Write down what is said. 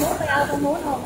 muốn phải ao con muốn không